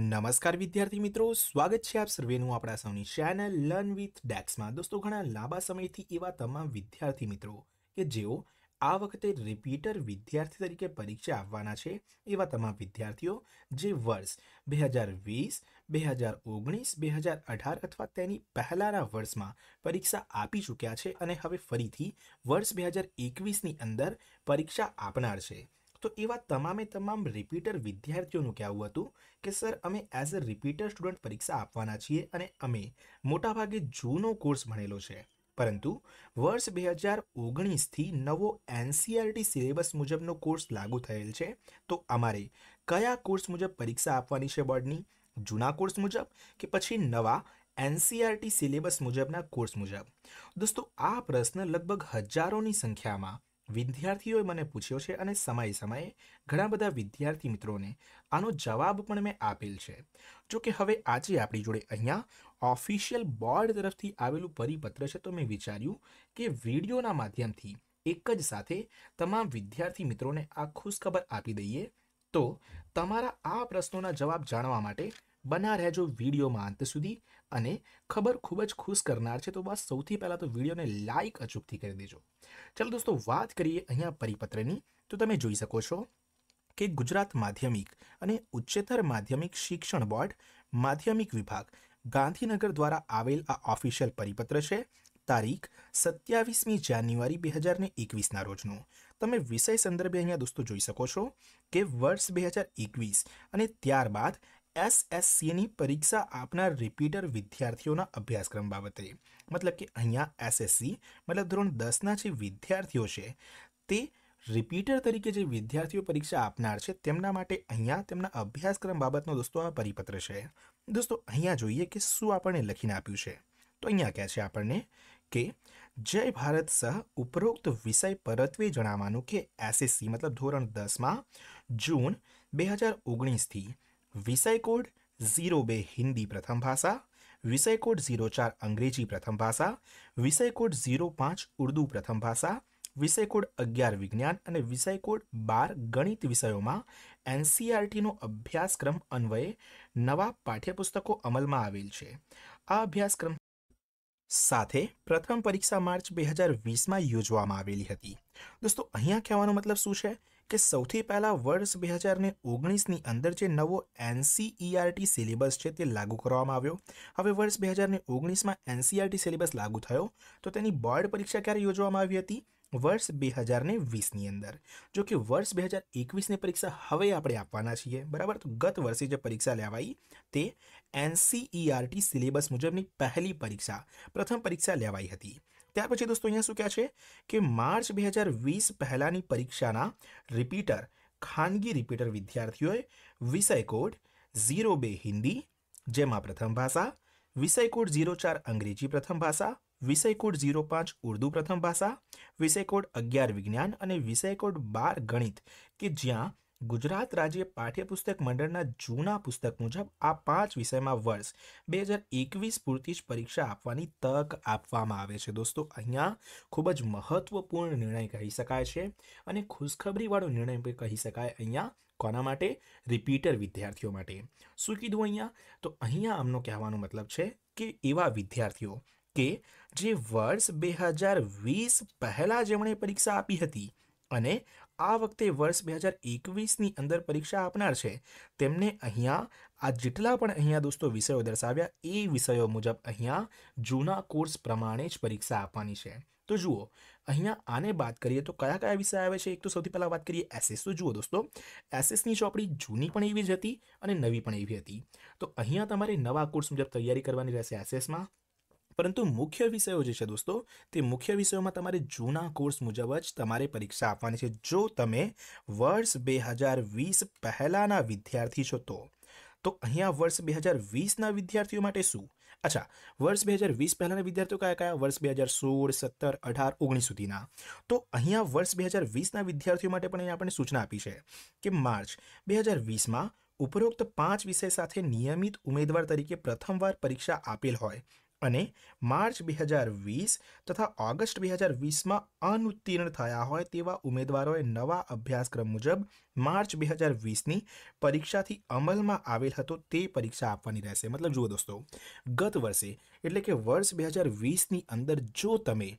નમસ્કાર વિદ્યાર્થી મિત્રો, સ્વાગત છે આપ સર્વેનું આપણા સૌની ચેનલ લર્ન વિથ ડેક્સમાં દોસ્તો, ઘણા લાંબા સમયથી એવા તમામ વિદ્યાર્થી મિત્રો કે જેઓ આ વખતે રિપીટર વિદ્યાર્થી તરીકે પરીક્ષા આપવાના છે, એવા તમામ વિદ્યાર્થીઓ જે વર્ષ બે હજાર વીસ, બે હજાર ઓગણીસ, બે હજાર અઢાર અથવા તેની પહેલાંના વર્ષમાં પરીક્ષા આપી ચૂક્યા છે અને હવે ફરીથી વર્ષ બે હજાર એકવીસની અંદર પરીક્ષા આપનાર છે. તો એવા તમામે તમામ રિપીટર વિદ્યાર્થીઓનું કહેવું હતું કે, સર, અમે એઝ અ રિપીટર સ્ટુડન્ટ પરીક્ષા આપવાના છીએ અને અમે મોટાભાગે જૂનો કોર્સ ભણેલો છે. પરંતુ વર્ષ બે હજાર ઓગણીસથી નવો એનસીઆરટી સિલેબસ મુજબનો કોર્સ લાગુ થયેલ છે. તો અમારે કયા કોર્સ મુજબ પરીક્ષા આપવાની છે બોર્ડની જૂના કોર્સ મુજબ કે પછી નવા એનસીઆરટી સિલેબસ મુજબના કોર્સ મુજબ? દોસ્તો, આ પ્રશ્ન લગભગ હજારોની સંખ્યામાં વિદ્યાર્થીઓએ મને પૂછ્યો છે અને સમયે સમયે ઘણા બધા વિદ્યાર્થી મિત્રોને આનો જવાબ પણ મેં આપેલ છે. જો કે હવે આજે આપણી જોડે અહીંયા ઓફિશિયલ બોર્ડ તરફથી આવેલું પરિપત્ર છે તો મેં વિચાર્યું કે વિડીયોના માધ્યમથી એક જ સાથે તમામ વિદ્યાર્થી મિત્રોને આ ખુશખબર આપી દઈએ તો તમારા આ પ્રશ્નોના જવાબ જાણવા માટે બના રહેજો વિડીયોમાં અંત સુધી. અને ખબર ખૂબ જ ખુશ કરનાર છે, તો બસ સૌથી પહેલાં તો વિડીયોને લાઇક અચૂકથી કરી દેજો. ચાલો દોસ્તો, વાત કરીએ અહીંયા પરિપત્રની. તો તમે જોઈ શકો છો કે ગુજરાત માધ્યમિક અને ઉચ્ચતર માધ્યમિક શિક્ષણ બોર્ડ, માધ્યમિક વિભાગ, ગાંધીનગર દ્વારા આવેલ આ ઓફિશિયલ પરિપત્ર છે, તારીખ સત્યાવીસમી જાન્યુઆરી બે હજાર ને એકવીસના રોજનું. તમે વિષય સંદર્ભે અહીંયા દોસ્તો જોઈ શકો છો કે વર્ષ બે હજાર એકવીસ અને ત્યારબાદ એસએસસીની પરીક્ષા આપનાર રિપીટર વિદ્યાર્થીઓના અભ્યાસક્રમ બાબતે. મતલબ કે અહીંયા એસએસસી, મતલબ ધોરણ દસના જે વિદ્યાર્થીઓ છે, તે રિપીટર તરીકે જે વિદ્યાર્થીઓ પરીક્ષા આપનાર છે, તેમના માટે અહીંયા તેમના અભ્યાસક્રમ બાબતનો દોસ્તો આ પરિપત્ર છે. દોસ્તો, અહીંયા જોઈએ કે શું આપણને લખીને આપ્યું છે. તો અહીંયા કહે છે આપણને કે, જય ભારત સહ ઉપરોક્ત વિષય પરત્વે જણાવવાનું કે એસએસસી, મતલબ ધોરણ દસમાં જૂન બે હજાર ઓગણીસથી વિષય કોડ ઝીરો બે હિન્દી પ્રથમ ભાષા, વિષય કોડ ઝીરો ચાર અંગ્રેજી પ્રથમ ભાષા, વિષય કોડ ઝીરો પાંચ ઉર્દુ પ્રથમ ભાષા, વિષય કોડ અગિયાર વિજ્ઞાન અને વિષય કોડ બાર ગણિત વિષયોમાં એનસીઆરટીનો અભ્યાસક્રમ અન્વયે નવા પાઠ્યપુસ્તકો અમલમાં આવેલ છે. આ અભ્યાસક્રમ સાથે પ્રથમ પરીક્ષા માર્ચ બે હજાર વીસમાં યોજવામાં આવેલી હતી. દોસ્તો, અહીંયા કહેવાનો મતલબ શું છે? કે સૌથી પહેલાં વર્ષ બે હજાર ને ઓગણીસની અંદર જે નવો એનસીઈઆરટી સિલેબસ છે તે લાગુ કરવામાં આવ્યો. હવે વર્ષ બે હજાર ને ઓગણીસમાં એનસીઆરટી સિલેબસ લાગુ થયો, તો તેની બોર્ડ પરીક્ષા ક્યારે યોજવામાં આવી હતી? વર્ષ બે હજાર ને વીસની અંદર. જો કે વર્ષ બે હજાર એકવીસની પરીક્ષા હવે આપણે આપવાના છીએ, બરાબર? તો ગત વર્ષે જે પરીક્ષા લેવાઈ, તે એનસીઈઆરટી સિલેબસ મુજબની પહેલી પરીક્ષા, પ્રથમ પરીક્ષા લેવાઈ હતી. ત્યાર પછી દોસ્તો અહીંયા શું કહે છે કે માર્ચ બે હજાર વીસ પહેલાંની પરીક્ષાના રિપીટર ખાનગી રિપીટર વિદ્યાર્થીઓએ વિષય કોડ ઝીરો બે હિન્દી, જેમાં પ્રથમ ભાષા, વિષય કોડ ઝીરો ચાર અંગ્રેજી પ્રથમ ભાષા, વિષય કોડ ઝીરો પાંચ ઉર્દુ પ્રથમ ભાષા, વિષય કોડ અગિયાર વિજ્ઞાન અને વિષય કોડ બાર ગણિત, કે જ્યાં ગુજરાત રાજ્ય પાઠ્યપુસ્તક મંડળના જૂના પુસ્તક મુજબ આ પાંચ વિષયમાં વર્ષ બે હજાર એકવીસ પૂરતી જ પરીક્ષા આપવાની તક આપવામાં આવે છે. દોસ્તો, અહીંયા ખૂબ જ મહત્વપૂર્ણ નિર્ણય કહી શકાય છે અને ખુશખબરીવાળો નિર્ણય કહી શકાય અહીંયા કોના માટે? રિપીટર વિદ્યાર્થીઓ માટે. શું કીધું અહીંયા? તો અહીંયા આમનો કહેવાનો મતલબ છે કે એવા વિદ્યાર્થીઓ કે જે વર્ષ બે હજાર વીસ પહેલાં જેમણે પરીક્ષા આપી હતી અને આ વખતે વર્ષ બે હજાર એકવીસની અંદર પરીક્ષા આપનાર છે. તેમને અહીંયા, આ જેટલા પણ અહીંયા દોસ્તો વિષયો દર્શાવ્યા એ વિષયો મુજબ અહીંયા જૂના કોર્સ પ્રમાણે જ પરીક્ષા આપવાની છે. તો જુઓ, અહીંયા આને વાત કરીએ તો કયા કયા વિષય આવે છે? એક તો સૌથી પહેલાં વાત કરીએ એસએસ તો જુઓ દોસ્તો એસએસની ચોપડી જૂની પણ એવી જ હતી અને નવી પણ એવી હતી. તો અહીંયા તમારે નવા કોર્સ મુજબ તૈયારી કરવાની રહેશે એસએસમાં પરંતુ મુખ્ય વિષયો જે છે દોસ્તો, તે મુખ્ય વિષયોમાં તમારે જૂના કોર્સ મુજબ જ તમારે પરીક્ષા આપવાની છે. જો તમે વર્ષ બે હજાર વીસ પહેલાંના વિદ્યાર્થી છો તો તો અહીંયા વર્ષ બે હજાર વીસના વિદ્યાર્થીઓ માટે શું? અચ્છા, વર્ષ બે હજાર વીસ પહેલાંના વિદ્યાર્થીઓ કયા કયા? વર્ષ બે હજાર સોળ, સત્તર, અઢાર, ઓગણીસ સુધીના. તો અહીંયા વર્ષ બે હજાર વીસના વિદ્યાર્થીઓ માટે પણ અહીંયા આપણે સૂચના આપી છે કે માર્ચ બે હજાર વીસમાં ઉપરોક્ત પાંચ વિષય સાથે નિયમિત ઉમેદવાર તરીકે પ્રથમવાર પરીક્ષા આપેલ હોય. અને માર્ચ બે હજાર વીસ તથા ઓગસ્ટ બે હજાર વીસમાં અનુત્તીર્ણ થયા હોય તેવા ઉમેદવારોએ નવા અભ્યાસક્રમ મુજબ માર્ચ બે હજાર વીસની પરીક્ષાથી અમલમાં આવેલ હતો તે પરીક્ષા આપવાની રહેશે. મતલબ જુઓ દોસ્તો, ગત વર્ષે એટલે કે વર્ષ બે હજાર વીસની અંદર જો તમે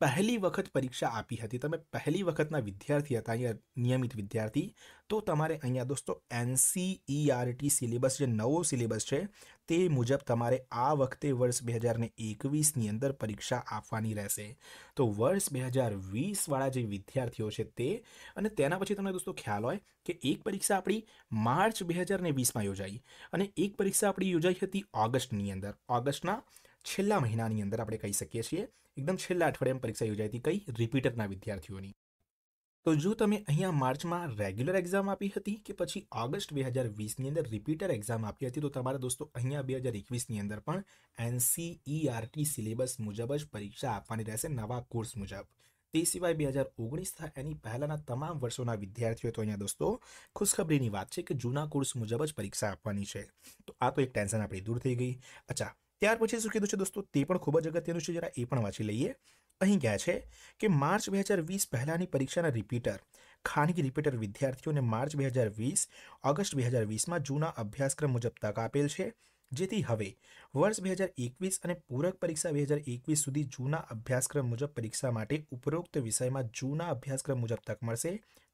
પહેલી વખત પરીક્ષા આપી હતી. તમે પહેલી વખતના વિદ્યાર્થી હતા, અહીંયા નિયમિત વિદ્યાર્થી, તો તમારે અહીંયા દોસ્તો એનસીઈઆરટી સિલેબસ જે નવો સિલેબસ છે, તે મુજબ તમારે આ વખતે વર્ષ બે હજારને એકવીસની અંદર પરીક્ષા આપવાની રહેશે. તો વર્ષ બે હજાર વીસવાળા જે વિદ્યાર્થીઓ છે તે, અને તેના પછી તમને દોસ્તો ખ્યાલ હોય કે એક પરીક્ષા આપણી માર્ચ બે હજાર ને વીસમાં યોજાઈ અને એક પરીક્ષા આપણી યોજાઈ હતી ઓગસ્ટની અંદર. ઓગસ્ટના છેલ્લા મહિનાની અંદર આપણે કહી શકીએ છીએ. એકદમ છેલ્લા અઠવાડિયામાં પરીક્ષા યોજાઈ હતી કઈ રિપીટરના વિદ્યાર્થીઓની. તો જો તમે અહીંયા માર્ચમાં રેગ્યુલર એક્ઝામ આપી હતી કે પછી ઓગસ્ટ બે હજાર વીસની અંદર રિપીટર એક્ઝામ આપી હતી, તો તમારા દોસ્તો અહીંયા બે હજાર એકવીસની અંદર પણ એનસીઈઆરટી સિલેબસ મુજબ જ પરીક્ષા આપવાની રહેશે નવા કોર્સ મુજબ. તે સિવાય બે હજાર ઓગણીસ થાય એની પહેલાંના તમામ વર્ષોના વિદ્યાર્થીઓ તો અહીંયા દોસ્તો ખુશખબરીની વાત છે કે જૂના કોર્સ મુજબ જ પરીક્ષા આપવાની છે. તો આ તો એક ટેન્શન આપણી દૂર થઈ ગઈ. અચ્છા ત્યાર પછી શું કીધું છે દોસ્તો? તે પણ ખૂબ જ અગત્યનું છે, જરા એ પણ વાંચી લઈએ. અહીં ગયા છે કે માર્ચ બે હજાર વીસ પહેલાંની પરીક્ષાના રિપીટર, ખાનગી રિપીટર વિદ્યાર્થીઓને માર્ચ બે હજાર વીસ, ઓગસ્ટ બે હજાર વીસમાં જૂના અભ્યાસક્રમ મુજબ તક આપેલ છે. જેથી હવે વર્ષ બે હજાર એકવીસ અને પૂરક પરીક્ષા બે હજાર એકવીસ સુધી જૂના અભ્યાસક્રમ મુજબ પરીક્ષા માટે ઉપરોક્ત વિષયમાં જૂના અભ્યાસક્રમ મુજબ તક મળશે.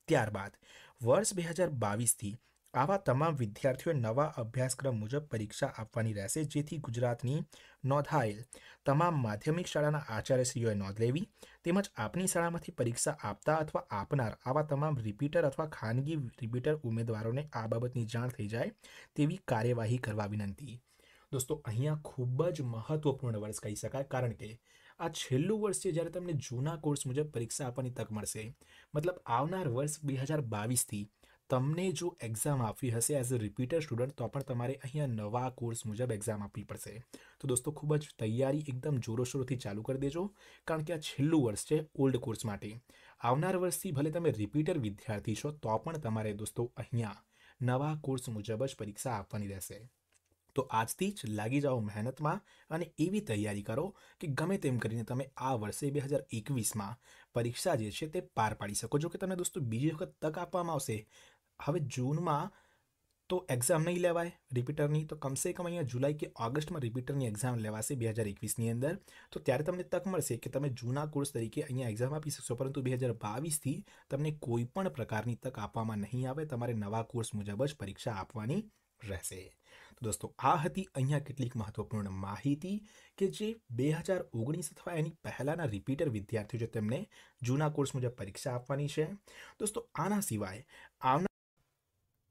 ત્યારબાદ વર્ષ બે હજાર બાવીસથી આવા તમામ વિદ્યાર્થીઓએ નવા અભ્યાસક્રમ મુજબ પરીક્ષા આપવાની રહેશે, જેથી ગુજરાતની નોંધાયેલ તમામ માધ્યમિક શાળાના આચાર્યશ્રીઓએ નોંધ લેવી તેમજ આપની શાળામાંથી પરીક્ષા આપતા અથવા આપનાર આવા તમામ રિપીટર અથવા ખાનગી રિપીટર ઉમેદવારોને આ બાબતની જાણ થઈ જાય તેવી કાર્યવાહી કરવા વિનંતી. દોસ્તો, અહીંયા ખૂબ જ મહત્વપૂર્ણ વર્ષ કહી શકાય, કારણ કે આ છેલ્લું વર્ષ છે જ્યારે તમને જૂના કોર્સ મુજબ પરીક્ષા આપવાની તક મળશે. મતલબ આવનાર વર્ષ બે હજાર બાવીસથી તમને જો એક્ઝામ આપવી હશે એઝ અ રિપીટર સ્ટુડન્ટ તો પણ તમારે અહીંયા નવા કોર્સ મુજબ એક્ઝામ આપવી પડશે. તો દોસ્તો, ખૂબ જ તૈયારી એકદમ જોરોશોરોથી ચાલુ કરી દેજો, કારણ કે આ છેલ્લું વર્ષ છે ઓલ્ડ કોર્સ માટે. આવનાર વર્ષથી ભલે તમે રિપીટર વિદ્યાર્થી છો, તો પણ તમારે દોસ્તો અહીંયા નવા કોર્સ મુજબ જ પરીક્ષા આપવાની રહેશે. તો આજથી જ લાગી જાઓ મહેનતમાં અને એવી તૈયારી કરો કે ગમે તેમ કરીને તમે આ વર્ષે બે હજાર એકવીસમાં પરીક્ષા જે છે તે પાર પાડી શકો. જો કે તમને દોસ્તો બીજી વખત તક આપવામાં આવશે હવે જૂનમાં તો એક્ઝામ નહીં લેવાય રિપીટરની તો કમસે કમ અહીંયા જુલાઈ કે ઓગસ્ટમાં રિપીટરની એક્ઝામ લેવાશે બે હજાર એકવીસની અંદર. તો ત્યારે તમને તક મળશે કે તમે જૂના કોર્સ તરીકે અહીંયા એક્ઝામ આપી શકશો, પરંતુ બે હજાર બાવીસથી તમને કોઈ પણ પ્રકારની તક આપવામાં નહીં આવે. તમારે નવા કોર્સ મુજબ જ પરીક્ષા આપવાની રહેશે. તો દોસ્તો, આ હતી અહીંયા કેટલીક મહત્વપૂર્ણ માહિતી કે જે બે હજાર ઓગણીસ અથવા એની પહેલાંના રિપીટર વિદ્યાર્થીઓ છે તેમને જૂના કોર્સ મુજબ પરીક્ષા આપવાની છે. દોસ્તો, આના સિવાય આવનાર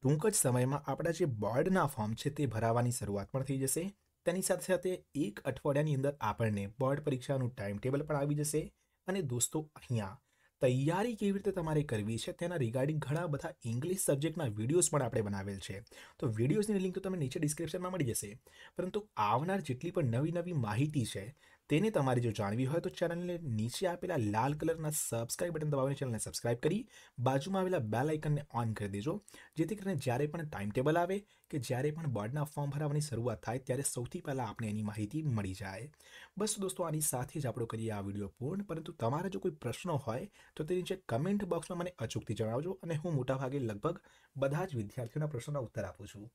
ટૂંક જ સમયમાં આપણા જે બોર્ડના ફોર્મ છે તે ભરાવાની શરૂઆત પણ થઈ જશે. તેની સાથે સાથે એક અઠવાડિયાની અંદર આપણને બોર્ડ પરીક્ષાનું ટાઈમ ટેબલ પણ આવી જશે. અને દોસ્તો, અહીંયા તૈયારી કેવી રીતે તમારે કરવી છે તેના રિગાર્ડિંગ ઘણા બધા ઇંગ્લિશ સબ્જેક્ટના વિડીયોઝ પણ આપણે બનાવેલ છે. તો વિડીયોઝની લિંક તો તમને નીચે ડિસ્ક્રિપ્શનમાં મળી જશે. પરંતુ આવનાર જેટલી પણ નવી નવી માહિતી છે તેને તમારે જો જાણવી હોય તો ચેનલને નીચે આપેલા લાલ કલરના સબસ્ક્રાઇબ બટન દબાવીને ચેનલને સબસ્ક્રાઇબ કરી બાજુમાં આવેલા બેલ આઇકનને ઓન કરી દેજો. જેથી કરીને જ્યારે પણ ટાઈમ ટેબલ આવે કે જ્યારે પણ બોર્ડના ફોર્મ ભરાવાની શરૂઆત થાય ત્યારે સૌથી પહેલાં આપણે એની માહિતી મળી જાય. બસ દોસ્તો, આની સાથે જ આપણો કરીએ આ વીડિયો પૂર્ણ. પરંતુ તમારા જો કોઈ પ્રશ્નો હોય, તો તે નીચે કમેન્ટ બોક્સમાં મને અચૂકથી જણાવજો અને હું મોટાભાગે લગભગ બધા જ વિદ્યાર્થીઓના પ્રશ્નોના ઉત્તર આપું છું.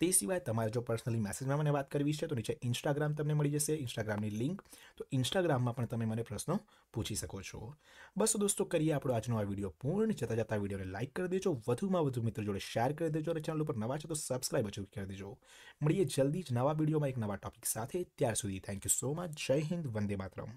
તે સિવાય તમારે જો પર્સનલી મેસેજમાં મને વાત કરવી છે, તો નીચે ઇન્સ્ટાગ્રામ તમને મળી જશે. ઇન્સ્ટાગ્રામની લિંક તો ઇન્સ્ટાગ્રામમાં પણ તમે મને પ્રશ્નો પૂછી શકો છો. બસ દોસ્તો, કરીએ આપણો આજનો આ વીડિયો પૂર્ણ. જતા જતા વિડીયોને લાઇક કરી દેજો. વધુમાં વધુ મિત્રો જોડે શેર કરી દેજો અને ચેનલ ઉપર નવા છો તો સબસ્ક્રાઈબ અચૂક કરી દેજો. મળીએ જલ્દી જ નવા વિડીયોમાં એક નવા ટોપિક સાથે. ત્યાર સુધી થેન્ક યુ સો મચ જય હિન્દ. વંદે માતરમ.